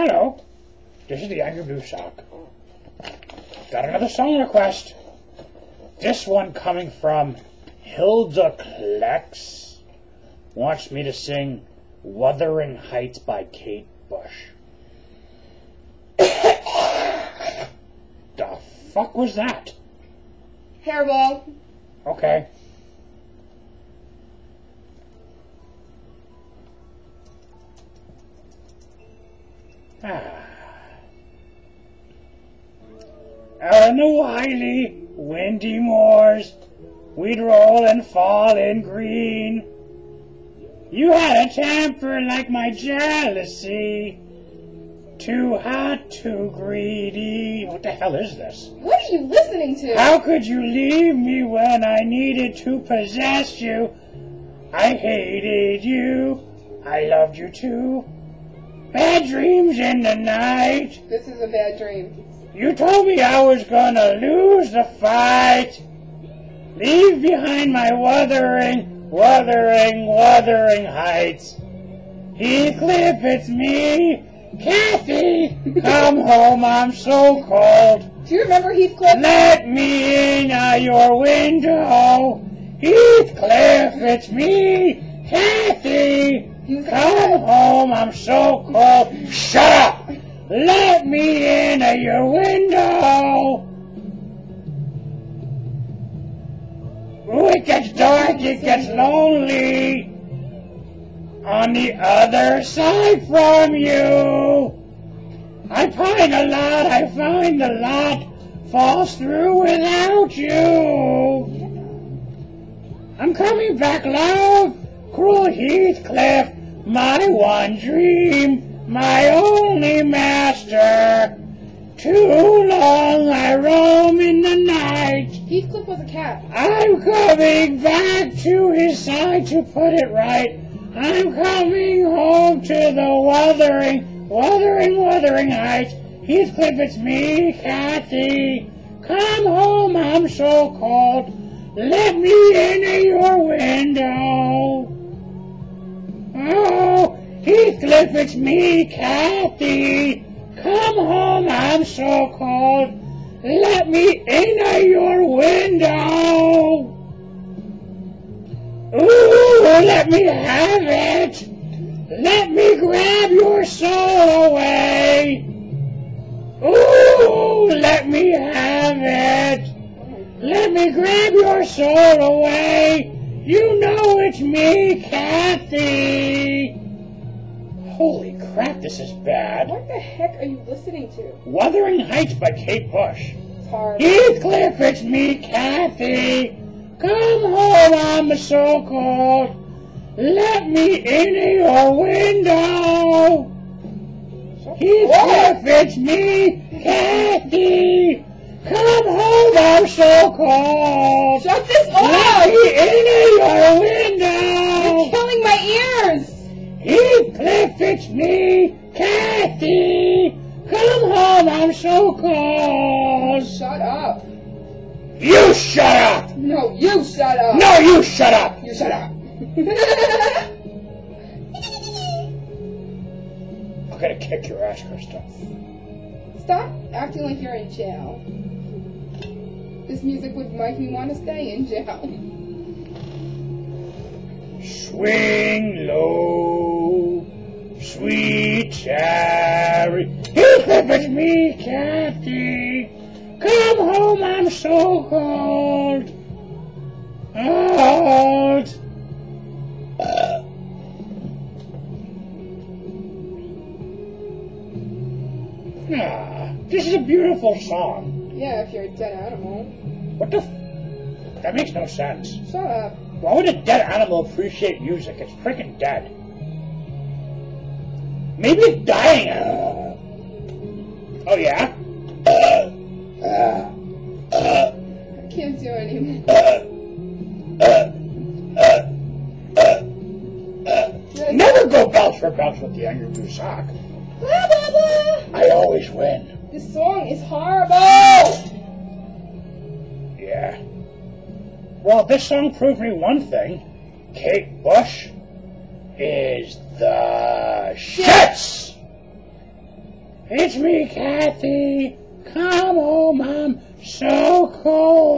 Hello, this is the Angry Blue Sock. Got another song request. This one coming from Hilda Klex. Wants me to sing Wuthering Heights by Kate Bush. the fuck was that? Hairball. Okay. Ah. The wily, windy moors, we'd roll and fall in green. You had a temper like my jealousy, too hot, too greedy. What the hell is this? What are you listening to? How could you leave me when I needed to possess you? I hated you. I loved you too. Bad dreams in the night. This is a bad dream. You told me I was gonna lose the fight. Leave behind my wuthering, wuthering, wuthering heights. Heathcliff, it's me. Cathy, come home, I'm so cold. Do you remember Heathcliff? Let me in at your window. Heathcliff, it's me. Cathy, come home, I'm so cold. Shut up! Let me in at your window. Ooh, it gets dark, it gets lonely. On the other side from you. I pine a lot, I find a lot falls through without you. I'm coming back, love, cruel Heathcliff, my one dream, my only master. Too long I roam in the night. Heathcliff was a cat. I'm coming back to his side to put it right. I'm coming home to the wuthering, wuthering, wuthering heights. Heathcliff, it's me, Cathy. Come home, I'm so cold. Let me in at your window. Heathcliff, it's me, Cathy. Come home, I'm so cold. Let me in at your window. Ooh, let me have it. Let me grab your soul away. Ooh, let me have it. Let me grab your soul away. You know it's me, Cathy. Holy crap, this is bad. What the heck are you listening to? Wuthering Heights by Kate Bush. It's hard. Heathcliff, it's me, Cathy. Come home, I'm so cold. Let me in your window. Heathcliff, it's me, Cathy. Come home, I'm so cold. Shut this Let me in your window. Ears! Heathcliff, it's me, Cathy. Come home, I'm so cold. Shut up. You shut up. No, you shut up. No, you shut up. You shut up. I'm gonna kick your ass, Krista. Stop acting like you're in jail. This music would make me want to stay in jail. Swing low, sweet chariot. Heathcliff, it's me, Cathy. Come home, I'm so cold. Cold. Ah, this is a beautiful song. Yeah, if you're a dead animal. What the? F- that makes no sense. Shut up. Why would a dead animal appreciate music? It's freaking dead. Maybe it's dying. Oh yeah. I can't do anymore. Never go belch for belch with the angry blue sock. Blah, blah, blah. I always win. This song is horrible! Oh! Yeah. Well, this song proved me one thing. Kate Bush is the shits. It's me, Cathy. Come home, I'm so cold.